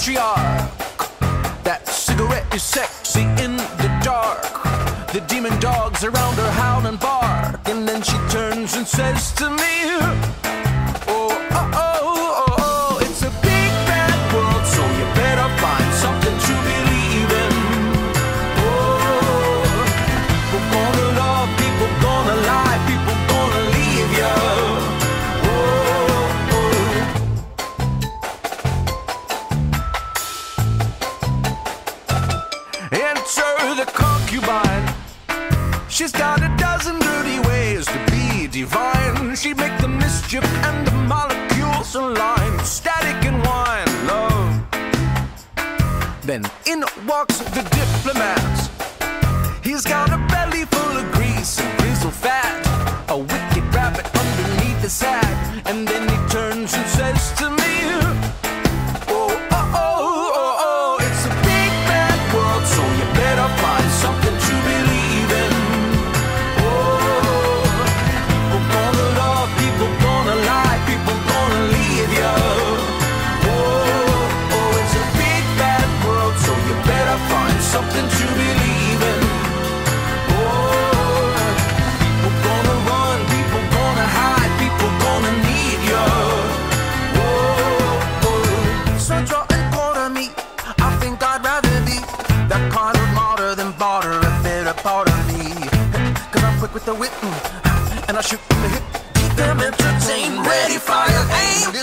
patriarch. That cigarette is sexy in the dark. The demon dogs around. in walks the diplomat. He's got a belly full of grease and grizzle fat, a wicked rabbit underneath the sack, and then he turns.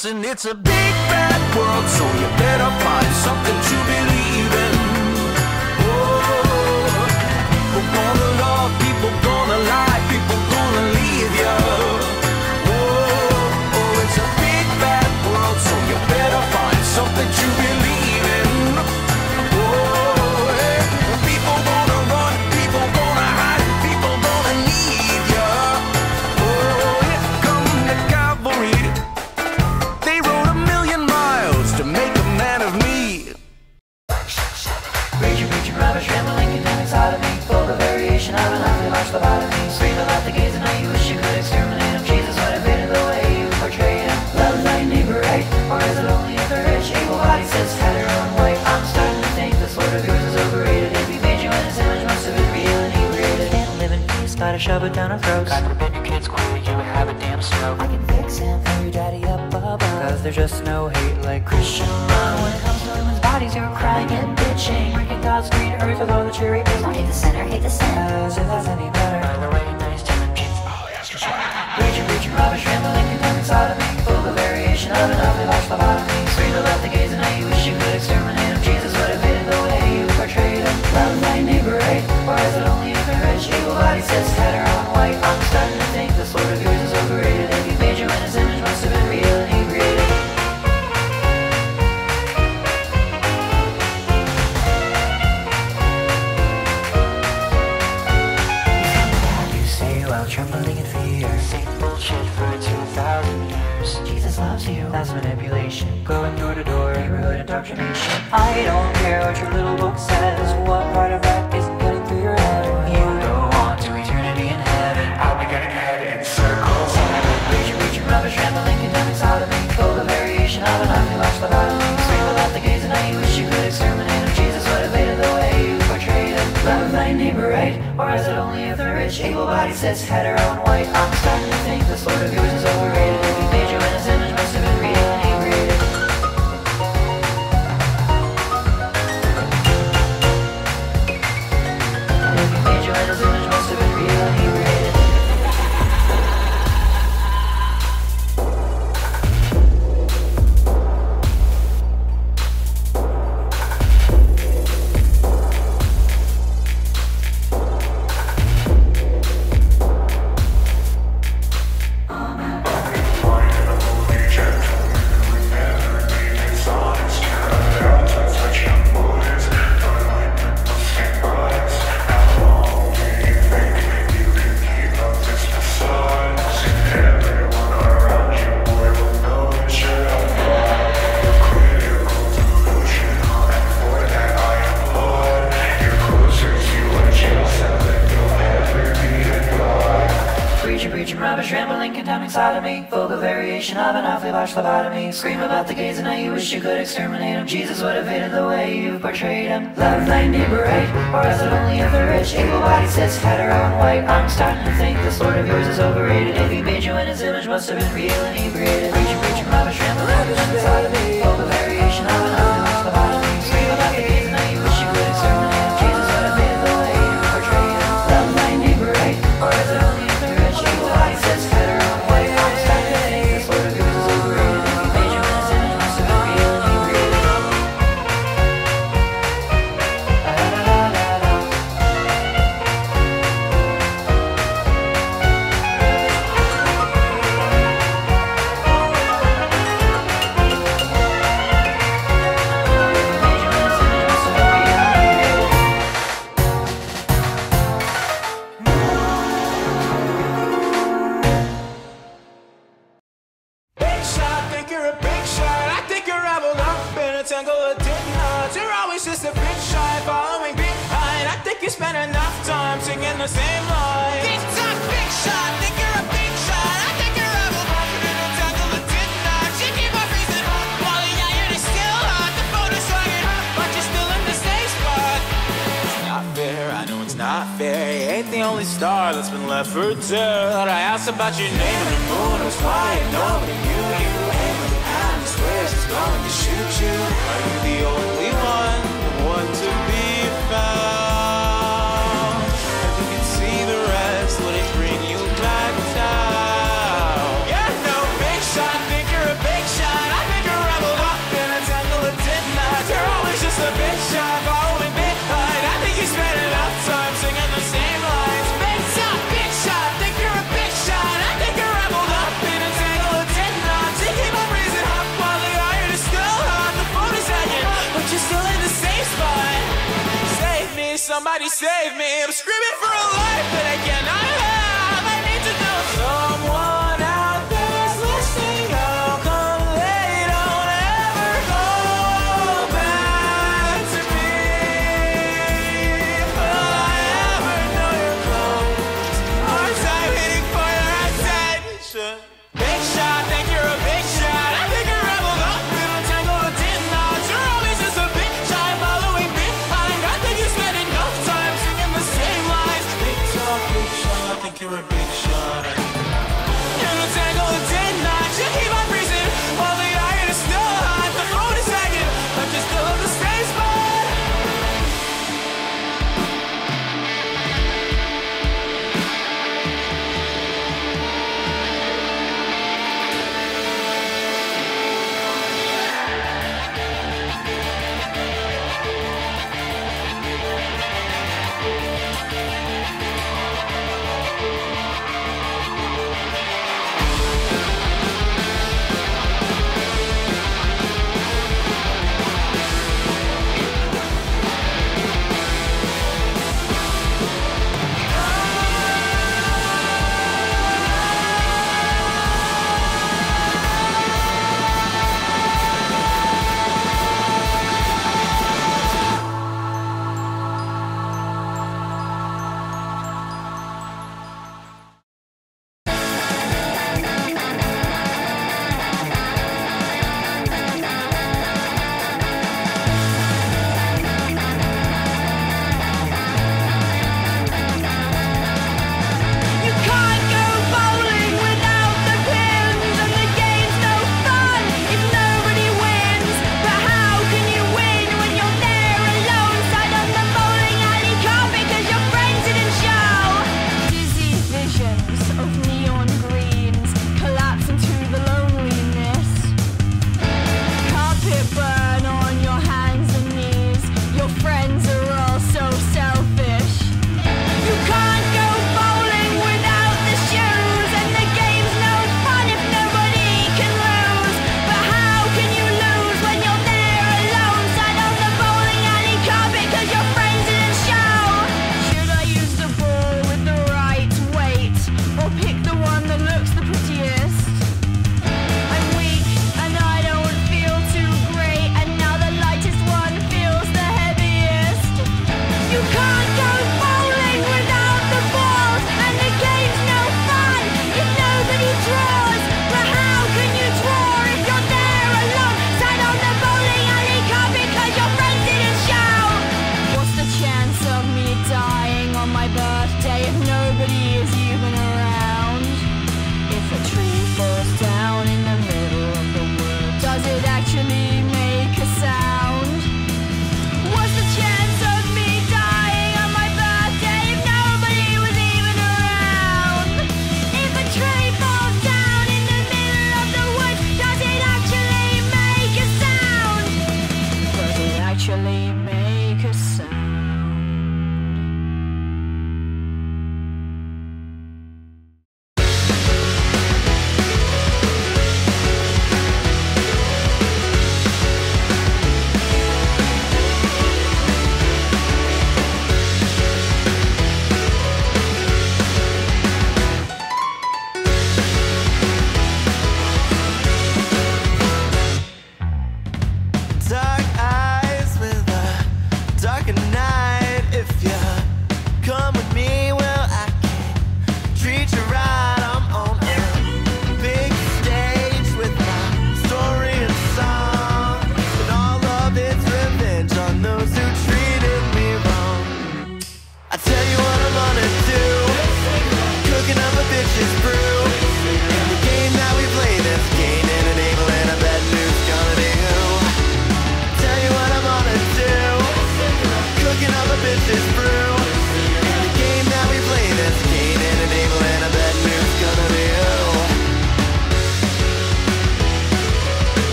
Listen, it's a big bad world, so you better find something to believe in. Oh, people gonna love, people gonna lie, people gonna leave you. Oh, oh, it's a big bad world, so you better find something to believe. Going door to door, neighborhood indoctrination. I don't care what your little book says. What part of that is getting through your head? You go on to eternity in heaven. I'll be getting ahead in circles. I'm preaching, preaching rubbish, rambling, condemning sodomy. Oh, the variation of an ugly watch lobotomy. Scream about the gays, and I wish you could exterminate them. Jesus, what a bait of the way you portrayed them. Love thy neighbor right, or is it only if the rich, able-bodied, cis, hetero, and white? I'm starting to think this Lord of yours is overrated. exactly watch lobotomy Scream about the gays and how you wish you could exterminate them Jesus would have hated the way you portrayed him Love thy neighbor right, or is it only if the rich? Able-bodied cis, hetero and white I'm starting to think this lord of yours is overrated. If he made you in his image, must have been real and he created. Preacher, preacher, mama, shrimp, the love is variation of an lobotomy car that's been left for dead. I asked about your name and the moon, was nobody knew. Save me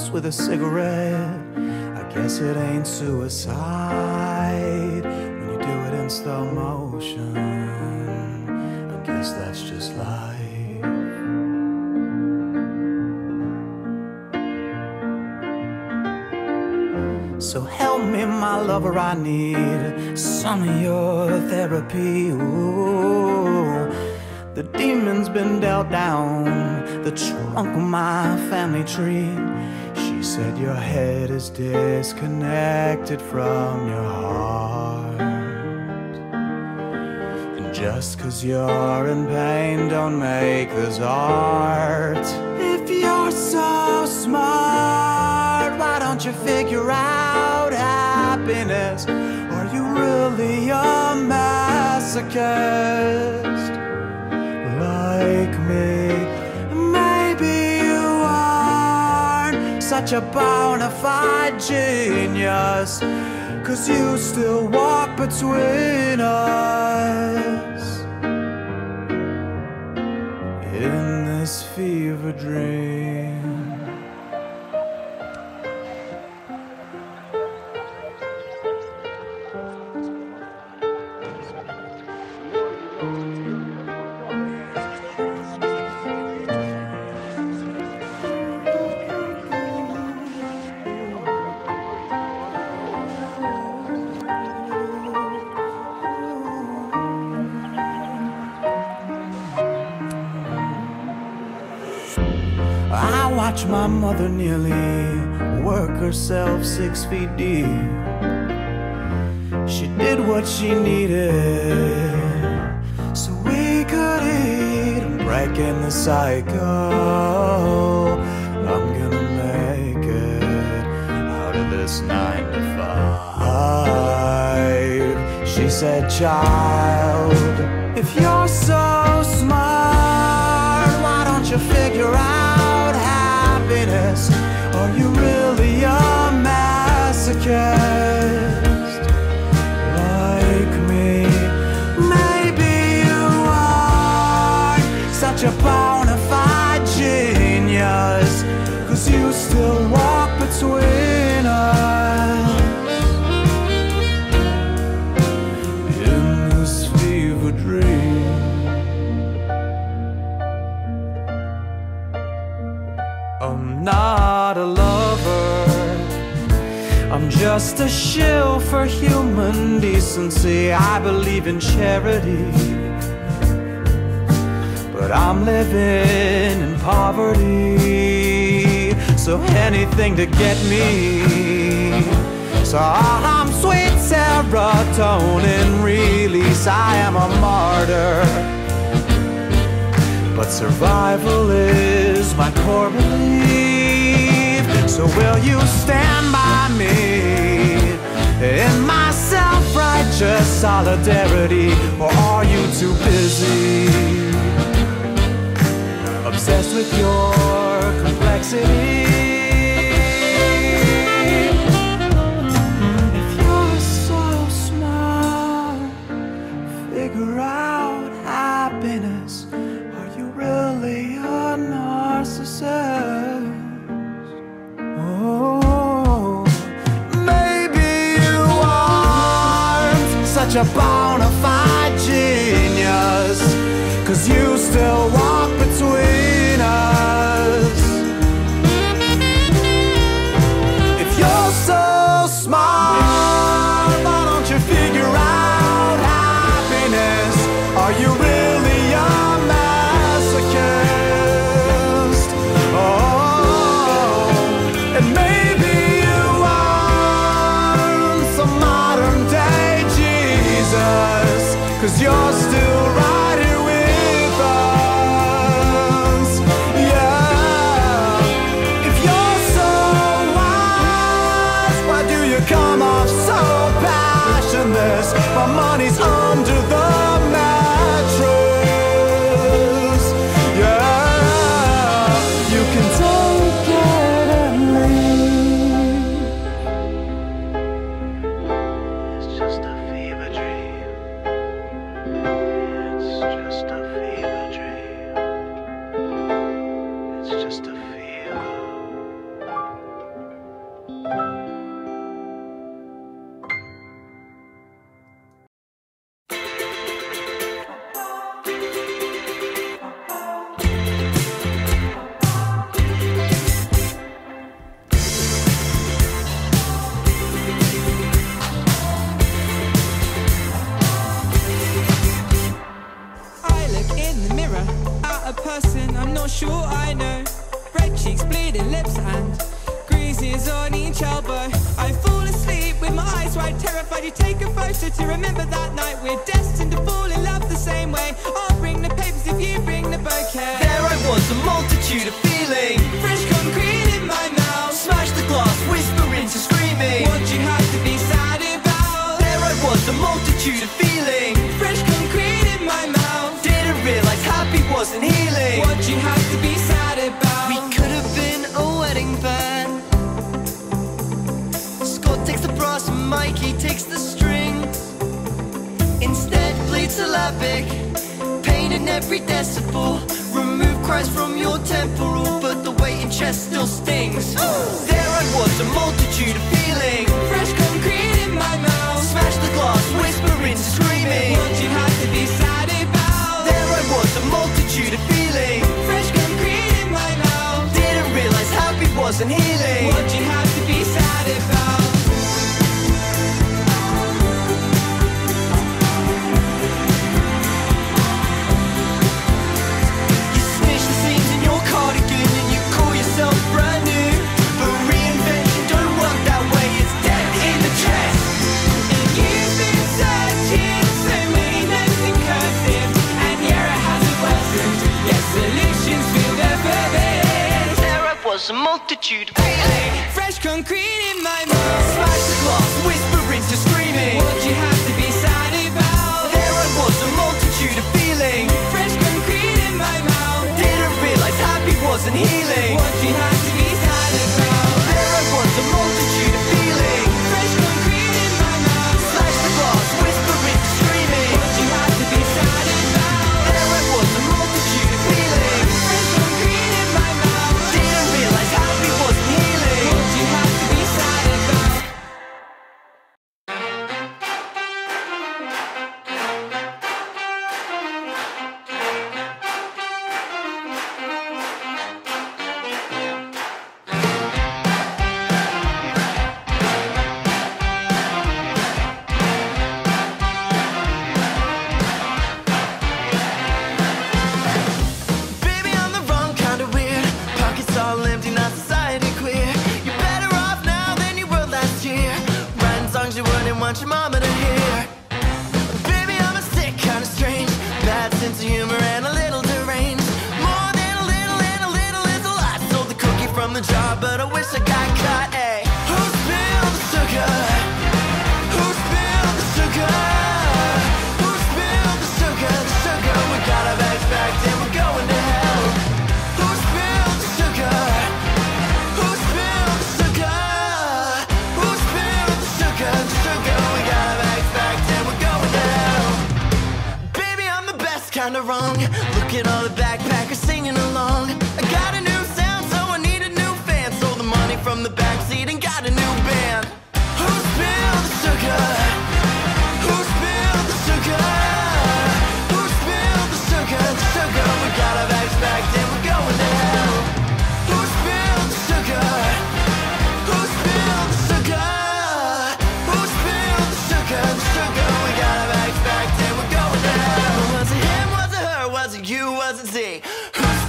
copes with a cigarette. I guess it ain't suicide when you do it in slow motion. I guess that's just life. So help me, my lover, I need some of your therapy. Ooh. The demon's been dealt down the trunk of my family tree. Said your head is disconnected from your heart. And just cause you're in pain, don't make this art. If you're so smart, why don't you figure out happiness? Are you really a masochist? Such a bona fide genius. Cause you still walk between us in this fever dream. Watch my mother nearly work herself six feet deep. She did what she needed so we could eat. I'm breaking the cycle. I'm gonna make it out of this nine to five. She said, Child, you really not a lover. I'm just a shill for human decency. I believe in charity. But I'm living in poverty. So anything to get me. So I'm sweet serotonin release. I am a martyr. But survival is my core belief. So will you stand by me in my self-righteous solidarity, or are you too busy, obsessed with your complexity? A bona sure I know. Red cheeks, bleeding lips, and greases on each elbow. I fall asleep with my eyes wide, terrified. You take a photo to remember that night. We're destined to fall in love the same way. I'll bring the papers if you bring the bouquet. There I was, a multitude of feeling. Fresh concrete in my mouth. Smash the glass, whisper into screaming. What you have to be sad about? There I was, a multitude of feeling. takes the strings Instead bleeds syllabic Pain in every decibel. Remove cries from your temporal But the weight in chest still stings. There I was, a multitude of feeling. Fresh concrete in my mouth. Smash the glass, whispering, screaming. What you have to be sad about. There I was, a multitude of feeling. Fresh concrete in my mouth. Didn't realize happy wasn't healing. What you have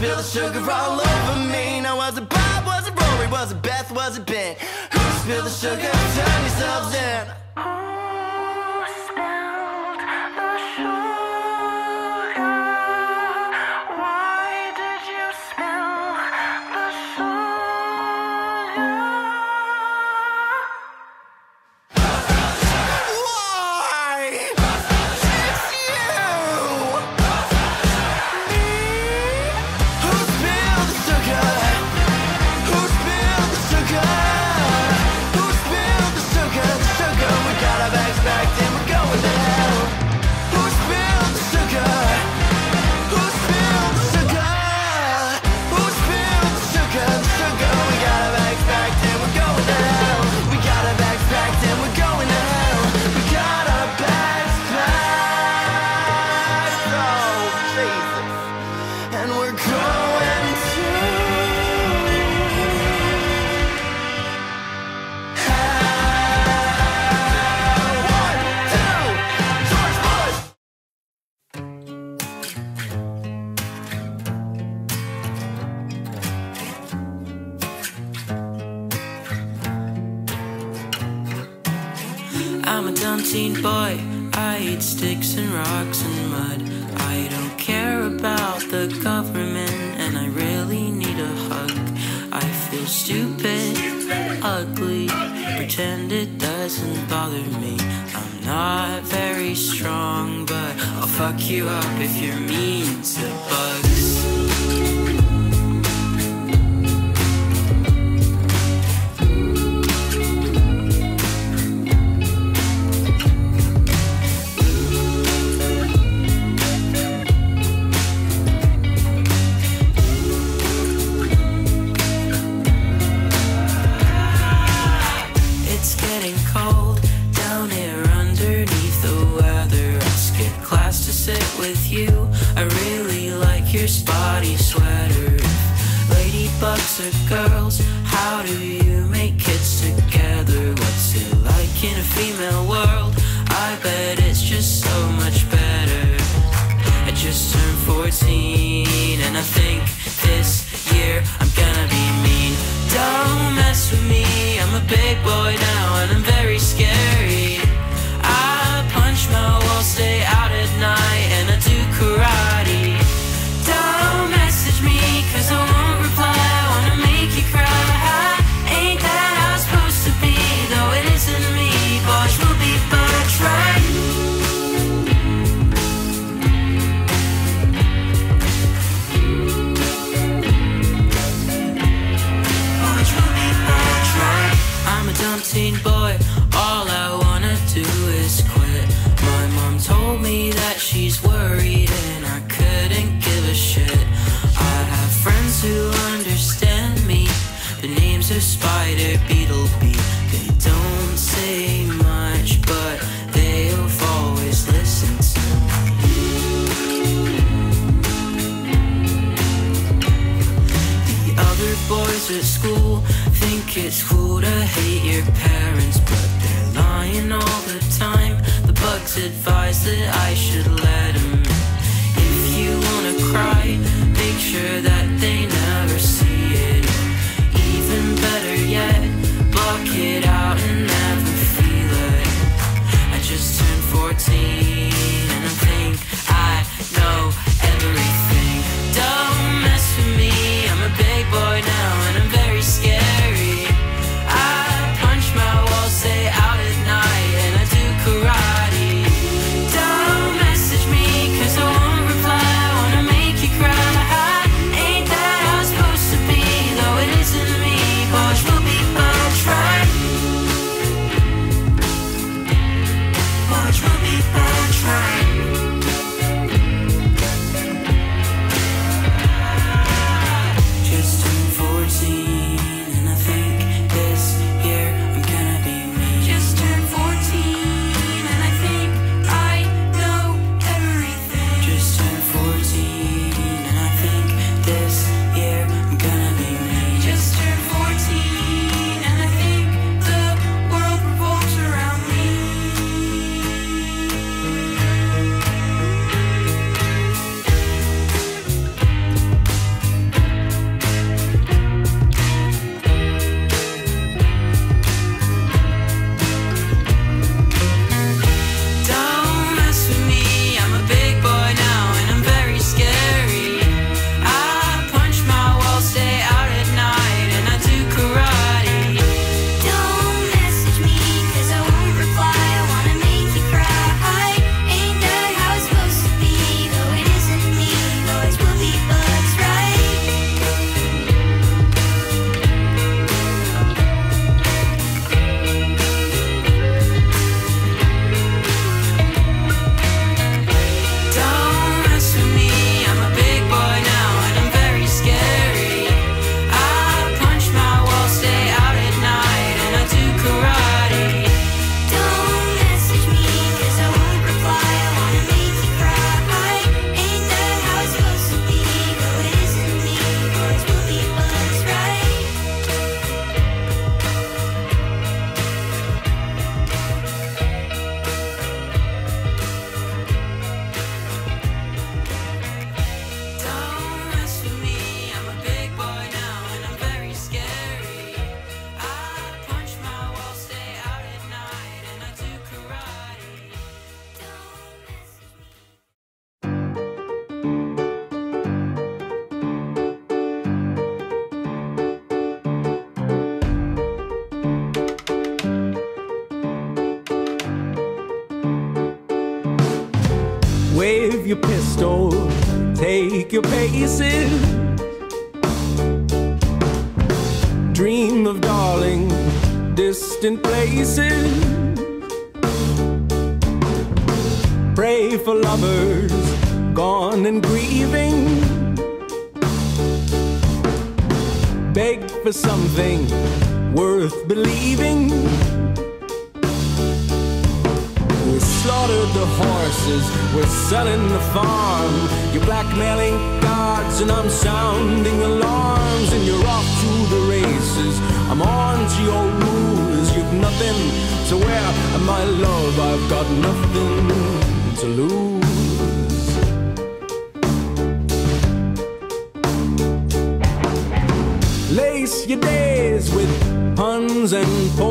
spill the sugar all over me. Now was it Bob, was it Rory, was it Beth, was it Ben? Who spilled the sugar? Turn yourselves in. sticks and rocks and mud. I don't care about the government, and I really need a hug. I feel stupid, ugly, pretend it doesn't bother me. I'm not very strong, but I'll fuck you up if you're mean to bug. bucks of girls. How do you make kids together? What's it like in a female world? I bet it's just so much better. I just turned 14 and I think. dogs advise that I should let him. If you wanna cry, make sure that they never see it. Even better yet, block it out and never feel it. I just turned 14. store. Take your paces. Dream of darling, distant places. Pray for lovers gone and grieving. Beg for something worth believing. the horses, we're selling the farm. You're blackmailing guards, and I'm sounding alarms. And you're off to the races, I'm on to your rules. You've nothing to wear, and my love, I've got nothing to lose. Lace your days with puns and poems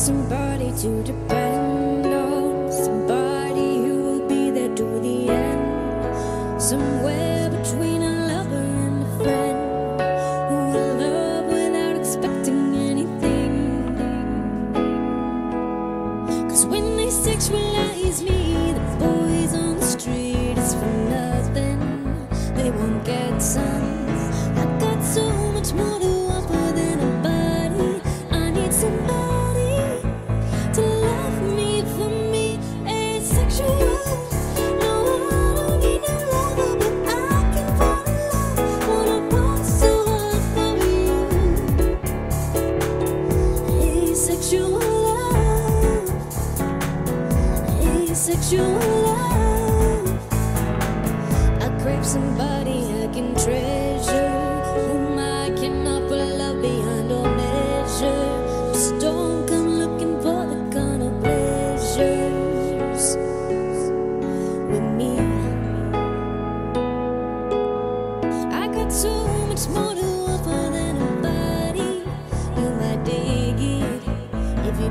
somebody to depend on, somebody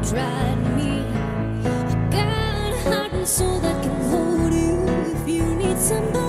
tried me. I got heart and soul that can hold you if you need somebody.